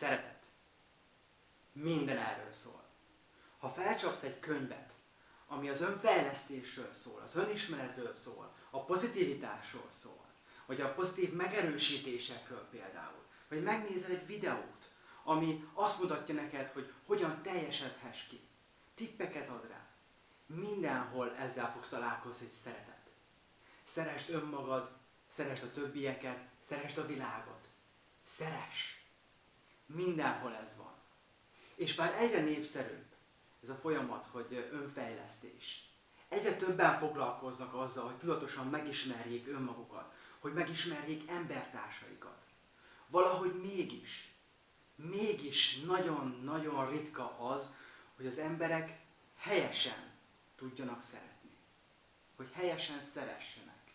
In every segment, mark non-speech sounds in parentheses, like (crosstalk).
Szeretet. Minden erről szól. Ha felcsapsz egy könyvet, ami az önfejlesztésről szól, az önismeretről szól, a pozitivitásról szól, vagy a pozitív megerősítésekről például, vagy megnézel egy videót, ami azt mutatja neked, hogy hogyan teljesedhess ki, tippeket ad rá, mindenhol ezzel fogsz találkozni, hogy szeretet. Szeresd önmagad, szeresd a többieket, szeresd a világot. Szeres. Mindenhol ez van. És bár egyre népszerűbb ez a folyamat, hogy önfejlesztés, egyre többen foglalkoznak azzal, hogy tudatosan megismerjék önmagukat, hogy megismerjék embertársaikat. Valahogy mégis, mégis nagyon-nagyon ritka az, hogy az emberek helyesen tudjanak szeretni. Hogy helyesen szeressenek.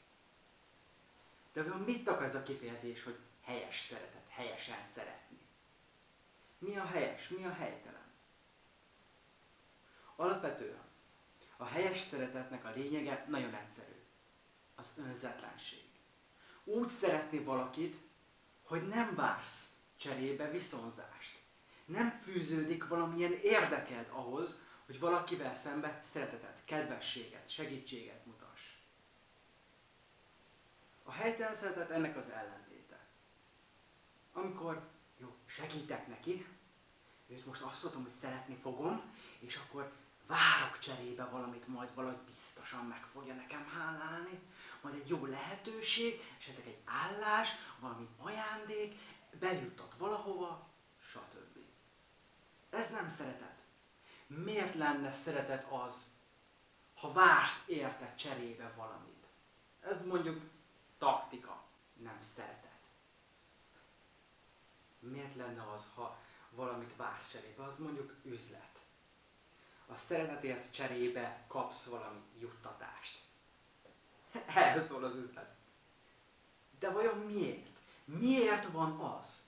De vajon mit akar ez a kifejezés, hogy helyes szeretet, helyesen szeretni? Mi a helyes, mi a helytelen? Alapvetően a helyes szeretetnek a lényege nagyon egyszerű. Az önzetlenség. Úgy szeretni valakit, hogy nem vársz cserébe viszonzást. Nem fűződik valamilyen érdeked ahhoz, hogy valakivel szembe szeretetet, kedvességet, segítséget mutass. A helytelen szeretet ennek az ellentéte. Amikor, jó, segítek neki, őt most azt mondom, hogy szeretni fogom, és akkor várok cserébe valamit, majd valahogy biztosan meg fogja nekem hálálni, majd egy jó lehetőség, esetleg egy állás, valami ajándék, bejutott valahova, stb. Ez nem szeretet miért lenne szeretet az, ha vársz érte cserébe valamit? Ez mondjuk taktika, nem szeretet. Miért lenne az, ha valamit vársz cserébe? Az mondjuk üzlet. A szeretetért cserébe kapsz valami juttatást. (laughs) Erről szól az üzlet. De vajon miért? Miért van az,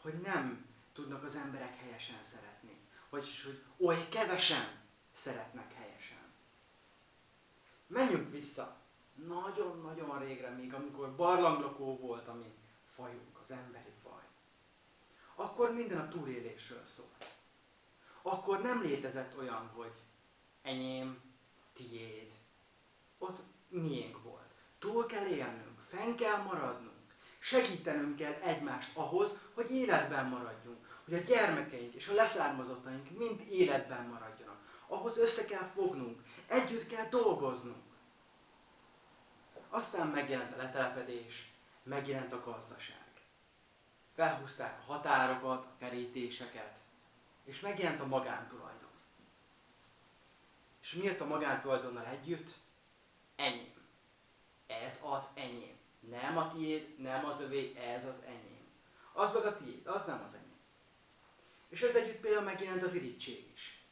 hogy nem tudnak az emberek helyesen szeretni? vagyis hogy oly kevesen szeretnek helyesen. Menjünk vissza nagyon-nagyon régre még, amikor barlanglakó volt a mi fajunk, az emberi. Akkor minden a túlélésről szólt. Akkor nem létezett olyan, hogy enyém, tiéd. Ott miénk volt. Túl kell élnünk, fenn kell maradnunk, segítenünk kell egymást ahhoz, hogy életben maradjunk hogy a gyermekeink és a leszármazottaink mind életben maradjanak. Ahhoz össze kell fognunk, együtt kell dolgoznunk. Aztán megjelent a letelepedés, megjelent a gazdaság. Felhúzták a határokat, a kerítéseket, és megjelent a magántulajdon. És miért a magántulajdonnal együtt? Enyém. Ez az enyém. Nem a tiéd, nem az övé, ez az enyém. Az meg a tiéd, az nem az enyém. És ez együtt például megjelent az irítség is.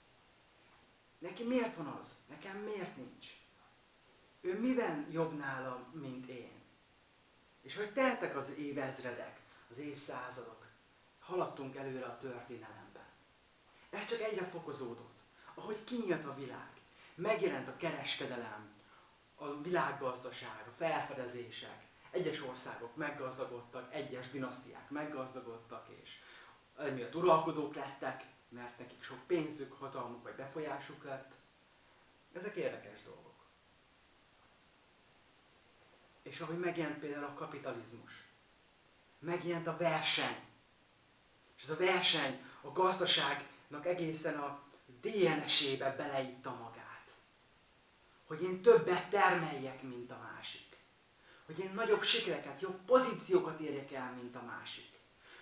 Neki miért van az? Nekem miért nincs? Ő miben jobb nálam, mint én? És hogy teltek az évezredek, az évszázadok, haladtunk előre a történelemben. Ez csak egyre fokozódott. Ahogy kinyílt a világ, megjelent a kereskedelem, a világgazdaság, a felfedezések, egyes országok meggazdagodtak, egyes dinasztiák meggazdagodtak, és emiatt uralkodók lettek, mert nekik sok pénzük, hatalmuk vagy befolyásuk lett. Ezek érdekes dolgok. És ahogy megjelent például a kapitalizmus, megjelent a verseny. És ez a verseny a gazdaságnak egészen a DNS-ébe beleitta magát. Hogy én többet termeljek, mint a másik. Hogy én nagyobb sikereket, jobb pozíciókat érjek el, mint a másik.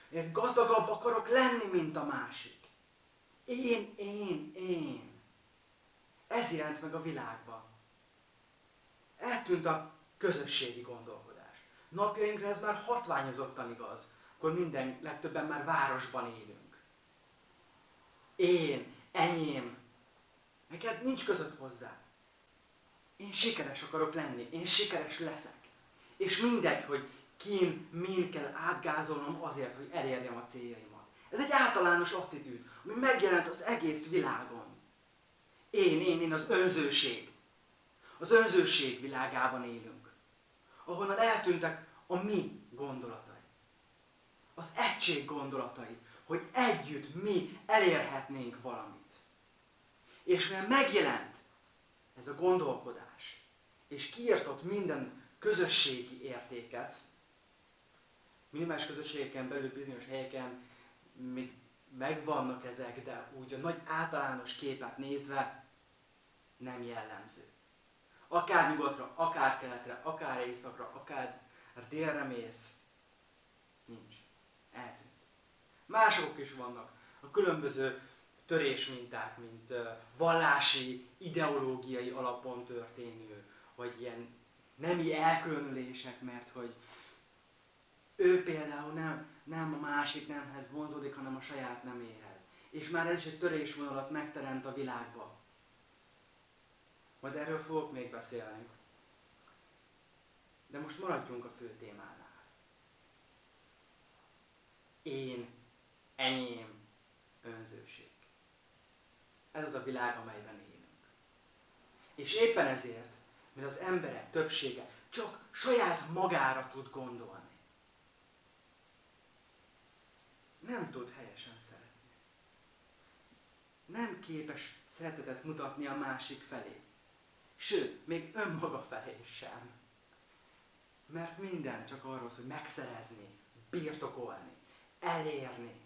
Mert gazdagabb akarok lenni, mint a másik. Én, én, én. Ez jelent meg a világban. Eltűnt a közösségi gondolkodás. Napjainkra ez már hatványozottan igaz, akkor minden, legtöbben már városban élünk. Én, enyém. Neked nincs között hozzá. Én sikeres akarok lenni, én sikeres leszek. És mindegy, hogy kin, min kell átgázolnom azért, hogy elérjem a céljaimat. Ez egy általános attitűd, ami megjelent az egész világon. Én, én, én az önzőség. Az önzőség világában élünk. Ahonnan eltűntek a mi gondolatai. az egység gondolatai, hogy együtt mi elérhetnénk valamit. És mivel megjelent ez a gondolkodás, és kiirtott minden közösségi értéket, minimális közösségeken belül bizonyos helyeken még megvannak ezek, de úgy a nagy általános képet nézve nem jellemző. Akár nyugatra, akár keletre, akár északra, akár délre mész, nincs. Eltűnt. Mások is vannak. A különböző törésminták, mint vallási, ideológiai alapon történő, vagy ilyen nemi elkülönülések, mert hogy ő például nem, nem a másik nemhez vonzódik, hanem a saját neméhez. És már ez is egy törésvonalat megteremt a világba. Majd erről fogok még beszélni. De most maradjunk a fő témánál. Én, enyém, önzőség. Ez az a világ, amelyben élünk. És éppen ezért, mert az emberek többsége csak saját magára tud gondolni. Nem tud helyesen szeretni. Nem képes szeretetet mutatni a másik felé. Sőt, még önmaga felé sem. Mert minden csak arról szól, hogy megszerezni, birtokolni, elérni.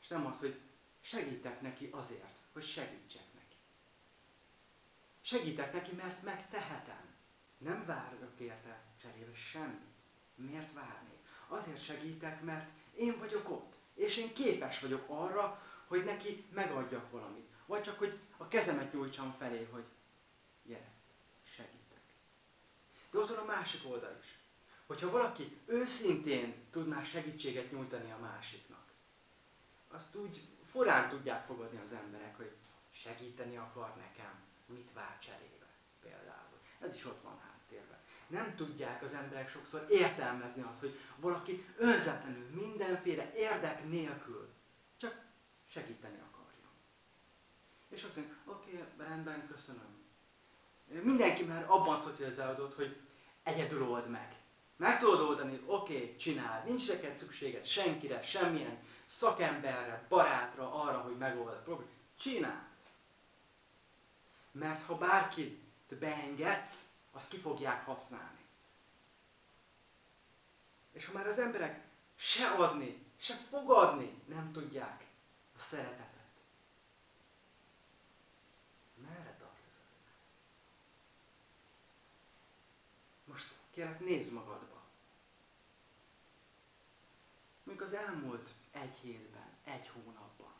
És nem az, hogy segítek neki azért, hogy segítsek neki. Segítek neki, mert megtehetem. Nem várok érte cserébe semmit. Miért várni? Azért segítek, mert én vagyok ott. És én képes vagyok arra, hogy neki megadjak valamit. Vagy csak, hogy a kezemet nyújtsam felé, hogy gyere, segítek. De ott van a másik oldal is. Hogyha valaki őszintén tudná segítséget nyújtani a másiknak, azt úgy furán tudják fogadni az emberek, hogy segíteni akar nekem, mit vár cserébe például. Ez is ott van háttérben. Nem tudják az emberek sokszor értelmezni azt, hogy valaki önzetlenül, mindenféle érdek nélkül csak segíteni akarja. És azt mondja, oké, okay, rendben, köszönöm. Mindenki már abban szocializálódott, hogy egyedül old meg. Meg tudod oldani, oké, okay, csináld, nincs neked szükséged senkire, semmilyen szakemberre, barátra, arra, hogy megold a problémát. Csináld! Mert ha bárkit beengedsz, azt ki fogják használni. És ha már az emberek se adni, se fogadni nem tudják a szeretetet, merre tart ez a világ? Most kérlek, nézd magadba. Mondjuk az elmúlt egy hétben, egy hónapban.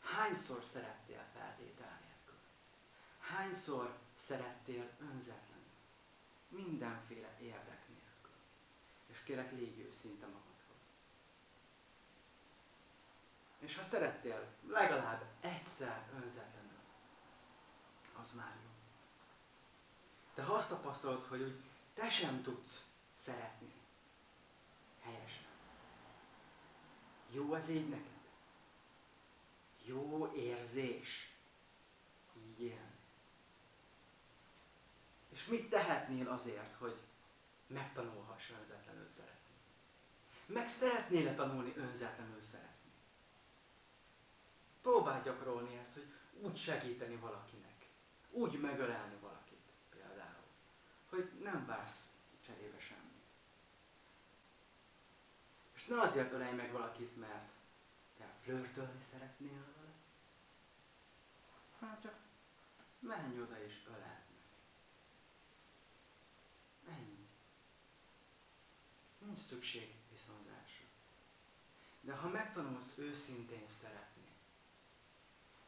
Hányszor szerettél feltétel nélkül? Hányszor szerettél önzetlenül? Mindenféle érdek nélkül. És kérek, légy őszinte magadhoz. És ha szerettél legalább egyszer önzetlenül, az már jó. De ha azt tapasztalod, hogy úgy te sem tudsz szeretni, helyesen, jó az így neked? Jó érzés. Így. És mit tehetnél azért, hogy megtanulhass önzetlenül szeretni? Meg szeretnél-e tanulni önzetlenül szeretni? Próbálj gyakorolni ezt, hogy úgy segíteni valakinek. Úgy megölelni valakit. Hogy nem vársz cserébe sem ne azért ölelj meg valakit, mert te flörtölni szeretnél vele. Hát csak menj oda és öleld meg. Ennyi. Nincs szükség viszonzásra. De ha megtanulsz őszintén szeretni,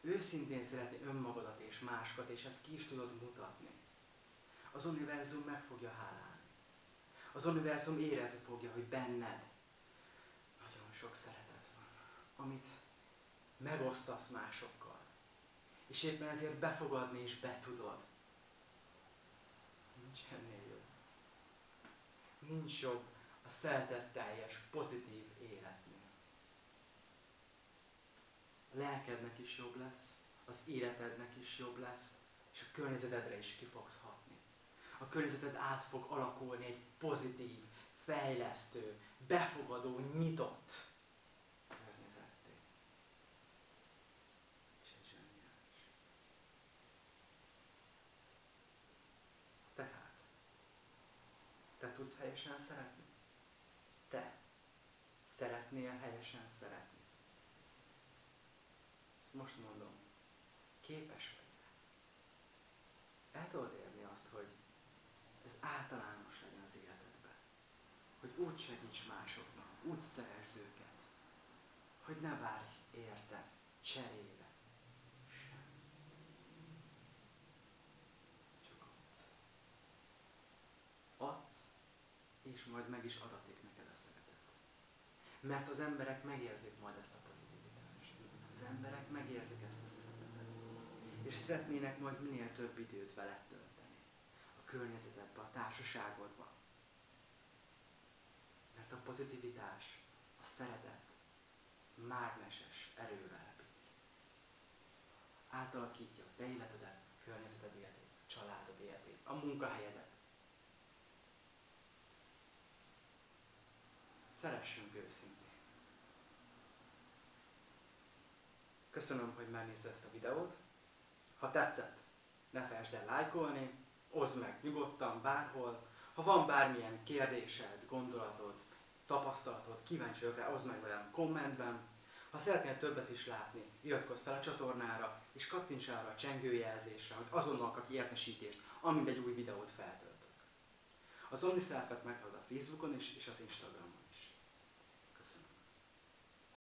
őszintén szeretni önmagadat és másokat, és ezt ki is tudod mutatni, az univerzum meg fogja hálálni. Az univerzum érezni fogja, hogy benned sok szeretet van, amit megosztasz másokkal. És éppen ezért befogadni és betudod. Nincs ennél jobb. Nincs jobb a szeretetteljes, pozitív életnél. A lelkednek is jobb lesz, az életednek is jobb lesz, és a környezetedre is ki fogsz hatni. A környezeted át fog alakulni egy pozitív, fejlesztő, befogadó, nyitott környezetté. És egy zseniális. Tehát, te tudsz helyesen szeretni? Te szeretnél helyesen szeretni? Ezt most mondom. Képes vagy El tudod érni azt, hogy ez általános legyen az életedben. Hogy úgy segíts másoknak, úgy szeresd őket, hogy ne várj érte cserébe. Csak adsz. Adsz, és majd meg is adatik neked a szeretet. Mert az emberek megérzik majd ezt a pozitivitást. Az emberek megérzik ezt a szeretetet. És szeretnének majd minél több időt veled tölteni. Környezetedbe, a társaságodba. Mert a pozitivitás, a szeretet mágneses erővel bír. Átalakítja a te életedet, a környezeted életét, a családod életét, a munkahelyedet. Szeressünk őszintén. Köszönöm, hogy megnézted ezt a videót. Ha tetszett, ne felejtsd el lájkolni, oszd meg nyugodtan, bárhol. Ha van bármilyen kérdésed, gondolatod, tapasztalatod, kíváncsi vagyok rá, oszd meg velem kommentben. Ha szeretnél többet is látni, iratkozz fel a csatornára, és kattints arra a csengőjelzésre, hogy azonnal kapj értesítést, amint egy új videót feltöltök. Az OmniSelf-et megtalálod a Facebookon is, és az Instagramon.